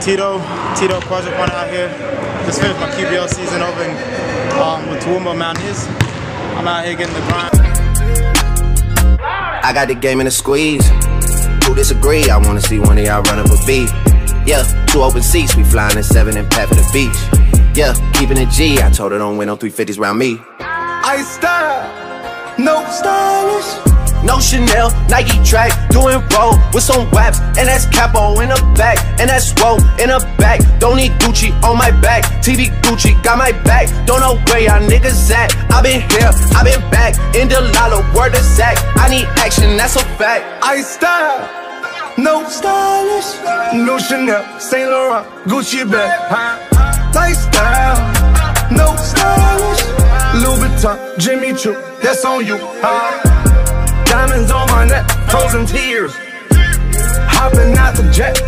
Tito, Tito Project One out here. Just finished my QBL season over in, um, with Toowoomba Mountaineers. I'm out here getting the grind. I got the game in a squeeze. Who disagree? I wanna see one of y'all run up a beat. Yeah, two open seats, we flying in seven and pat for the beach. Yeah, keeping it G. I told her don't win no 350s round me. I style, no stylish. Chanel, Nike track, doing roll with some waps, and that's capo in the back, and that's roll in the back. Don't need Gucci on my back, TV Gucci got my back. Don't know where y'all niggas at. I been here, I been back, in the lala, word of sack. I need action, that's a fact. I style, no stylish. No Chanel, Saint Laurent, Gucci bag. Lifestyle, no stylish. Louis Vuitton, Jimmy Choo, that's on you. Huh? Tears. Hopping out the jet.